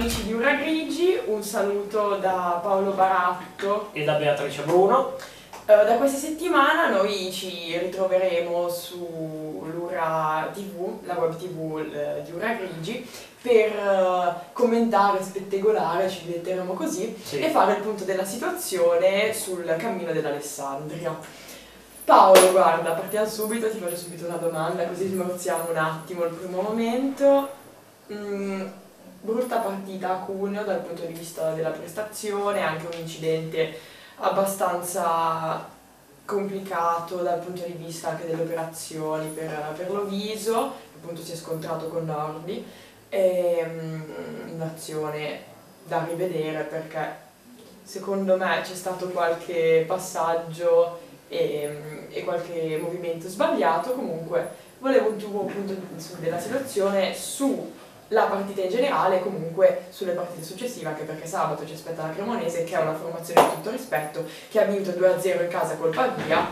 amici di Ura Grigi, un saluto da Paolo Baratto e da Beatrice Bruno. Uh, da questa settimana noi ci ritroveremo su l'Ura TV, la web TV uh, di Ura Grigi, per uh, commentare, spettegolare, ci diventeremo così, sì. e fare il punto della situazione sul cammino dell'Alessandria. Paolo, guarda, partiamo subito, ti faccio subito una domanda, così smorziamo un attimo il primo momento. Mm, brutta partita a Cuneo dal punto di vista della prestazione, anche un incidente abbastanza complicato dal punto di vista anche delle operazioni per, per Loviso, appunto si è scontrato con Nordi, è um, un'azione da rivedere perché secondo me c'è stato qualche passaggio e, e, qualche movimento sbagliato, comunque volevo un tuo punto della situazione su la partita in generale e comunque sulle partite successive, anche perché sabato ci aspetta la Cremonese che ha una formazione di tutto rispetto, che ha vinto 2-0 in casa col Pavia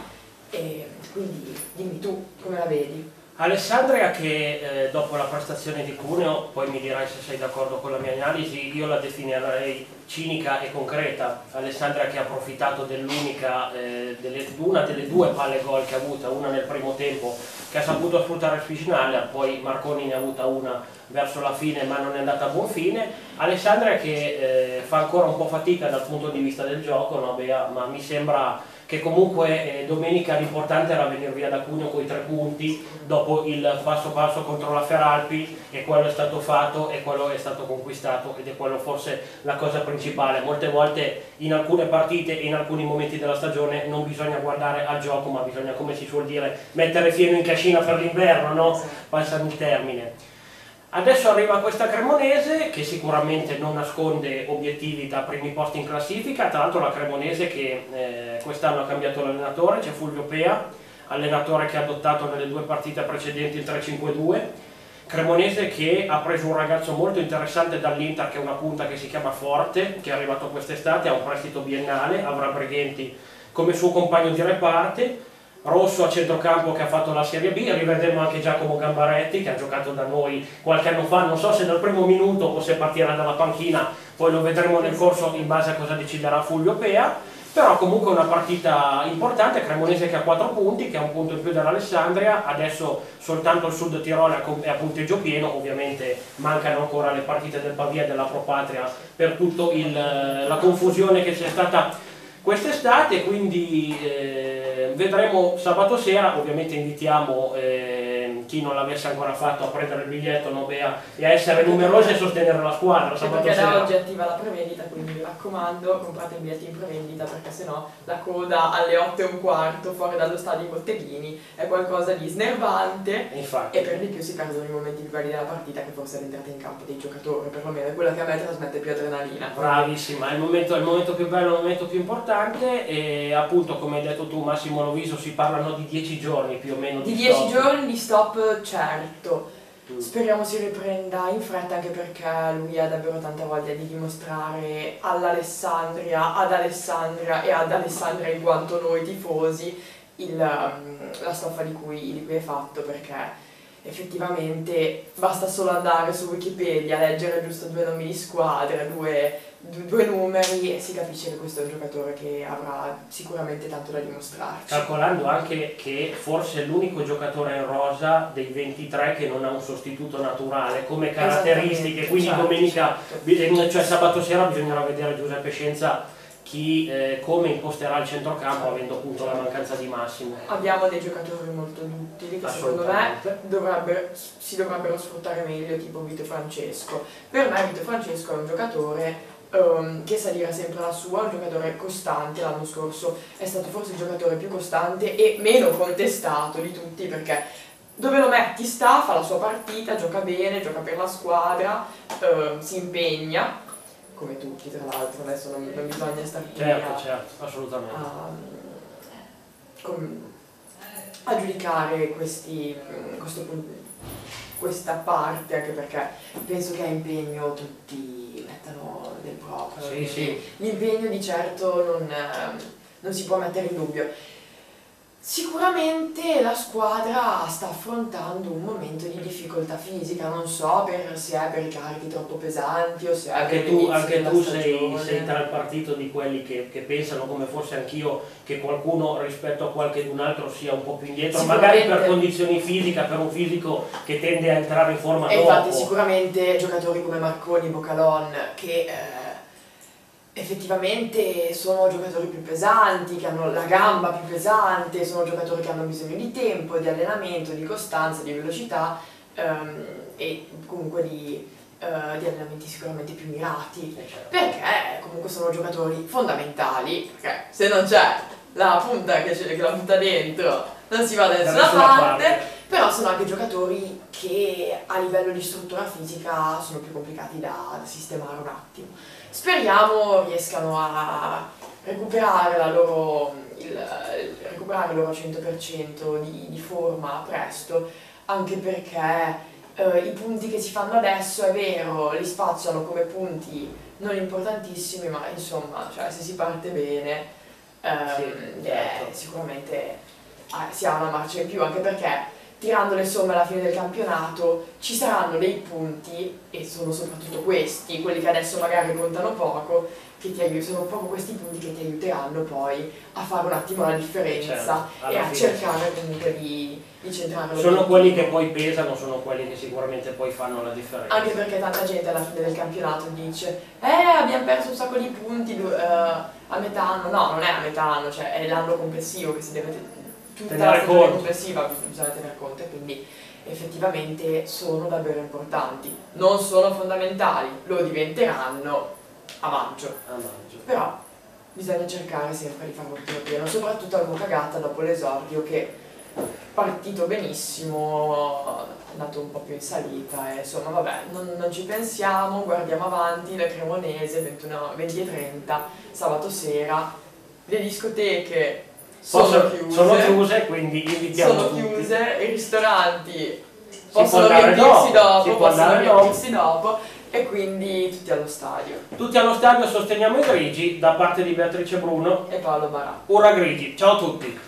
e quindi dimmi tu come la vedi. Alessandria che eh, dopo la prestazione di Cuneo, poi mi dirai se sei d'accordo con la mia analisi, io la definirei cinica e concreta. Alessandria che ha approfittato dell'unica, eh, delle, una delle due palle gol che ha avuto, una nel primo tempo che ha saputo sfruttare il finale, poi Marconi ne ha avuta una verso la fine ma non è andata a buon fine. Alessandria che eh, fa ancora un po' fatica dal punto di vista del gioco, no, Bea, ma mi sembra che comunque eh, domenica l'importante era venire via da Cugno con i tre punti dopo il passo passo contro la Feralpi e quello è stato fatto e quello è stato conquistato ed è quello forse la cosa principale. Molte volte in alcune partite e in alcuni momenti della stagione non bisogna guardare al gioco ma bisogna come si suol dire mettere fieno in cascina per l'inverno, no? Passami il termine. Adesso arriva questa Cremonese che sicuramente non nasconde obiettivi da primi posti in classifica, tra l'altro la Cremonese che eh, quest'anno ha cambiato l'allenatore, c'è Fulvio Pea, allenatore che ha adottato nelle due partite precedenti il 3-5-2, Cremonese che ha preso un ragazzo molto interessante dall'Inter che è una punta che si chiama Forte, che è arrivato quest'estate, ha un prestito biennale, avrà Brighenti come suo compagno di reparte, Rosso a centrocampo che ha fatto la Serie B, rivedremo anche Giacomo Gambaretti che ha giocato da noi qualche anno fa, non so se dal primo minuto o se partirà dalla panchina, poi lo vedremo nel corso in base a cosa deciderà Fulvio Pea, però comunque una partita importante, Cremonese che ha 4 punti, che ha un punto in più dell'Alessandria, adesso soltanto il Sud Tirolo è a punteggio pieno, ovviamente mancano ancora le partite del Pavia e della Pro Patria per tutta la confusione che c'è stata quest'estate, quindi eh, vedremo sabato sera, ovviamente invitiamo eh, chi non l'avesse ancora fatto a prendere il biglietto Nobea e a essere numerosi e sostenere la squadra sabato perché sera. oggi è attiva la prevendita, quindi mi raccomando comprate i biglietti in prevendita perché sennò la coda alle 8 e un quarto fuori dallo stadio Botteghini è qualcosa di snervante Infatti. e per di più si perdono i momenti più belli della partita che forse è l'entrata in campo dei giocatori, perlomeno è quella che a me trasmette più adrenalina. Bravissima, è il momento, è il momento più bello, il momento più importante importante e appunto come hai detto tu Massimo Loviso si parlano di 10 giorni più o meno di, di 10 giorni di stop certo mm. speriamo si riprenda in fretta anche perché lui ha davvero tanta voglia di dimostrare all'Alessandria ad Alessandria e ad Alessandria in quanto noi tifosi il, mm, la stoffa di cui, di cui è fatto perché effettivamente basta solo andare su Wikipedia, leggere giusto due nomi di squadra, due due numeri e si capisce che questo è un giocatore che avrà sicuramente tanto da dimostrarci. Calcolando anche che forse è l'unico giocatore in rosa dei 23 che non ha un sostituto naturale come caratteristiche, quindi certo, domenica, certo. cioè sabato sera bisognerà vedere Giuseppe Scienza chi, eh, come imposterà il centrocampo avendo appunto la mancanza di Massimo. Abbiamo dei giocatori molto utili che secondo me dovrebbero, si dovrebbero sfruttare meglio tipo Vito Francesco. Per me Vito Francesco è un giocatore um, che salirà sempre la sua, un giocatore costante, l'anno scorso è stato forse il giocatore più costante e meno contestato di tutti perché dove lo metti sta, fa la sua partita, gioca bene, gioca per la squadra, uh, si impegna, come tutti tra l'altro, adesso non, non bisogna stare qui certo, a, certo, assolutamente. A, com, a giudicare questi, questo, questa parte, anche perché penso che a impegno tutti mettano del proprio. Sì, sì. L'impegno di certo non, non, si può mettere in dubbio. Sicuramente la squadra sta affrontando un momento di difficoltà fisica, non so per, se è per i carichi troppo pesanti o se è Anche per tu, anche tu sei, sei tra il partito di quelli che, che pensano, come forse anch'io, che qualcuno rispetto a qualche un altro sia un po' più indietro, magari per condizioni fisiche, per un fisico che tende a entrare in forma E dopo. infatti sicuramente giocatori come Marconi, Bocalon, che eh, effettivamente sono giocatori più pesanti, che hanno la gamba più pesante, sono giocatori che hanno bisogno di tempo, di allenamento, di costanza, di velocità ehm, e comunque di, eh, di allenamenti sicuramente più mirati. Eh, certo. Perché comunque sono giocatori fondamentali, perché se non c'è la punta che, c'è- che la butta dentro non si va da nessuna parte. Però sono anche giocatori che a livello di struttura fisica sono più complicati da, da sistemare un attimo. Speriamo riescano a recuperare, la loro, il, recuperare il loro 100% di, di forma presto, anche perché eh, i punti che si fanno adesso è vero, li spacciano come punti non importantissimi, ma insomma, cioè, se si parte bene, ehm, Sì, eh, certo. sicuramente ah, si ha una marcia in più, anche perché tirando le somme alla fine del campionato ci saranno dei punti, e sono soprattutto questi, quelli che adesso magari contano poco, che ti aiutano, sono proprio questi punti che ti aiuteranno poi a fare un attimo la differenza Certo, e a fine. cercare comunque di, di centrare Sono quelli che poi pesano, sono quelli che sicuramente poi fanno la differenza. Anche perché tanta gente alla fine del campionato dice Eh, abbiamo perso un sacco di punti eh, a metà anno. No, non è a metà anno, cioè è l'anno complessivo che si deve... tutta Tenere la stagione complessiva bisogna tener conto e quindi effettivamente sono davvero importanti. Non sono fondamentali, lo diventeranno a maggio. A maggio. Però bisogna cercare sempre di farlo più pieno, soprattutto al Mokagata dopo l'esordio che partito benissimo, è andato un po' più in salita e insomma vabbè, non, non ci pensiamo, guardiamo avanti, la Cremonese 21, 20 e 30, sabato sera, le discoteche sono chiuse, sono chiuse, quindi invitiamo sono tutti. chiuse, i ristoranti può possono riempirsi dopo, si possono riempirsi dopo e quindi tutti allo stadio. Tutti allo stadio sosteniamo i grigi da parte di Beatrice Bruno. E Paolo Barà. Ora grigi, ciao a tutti.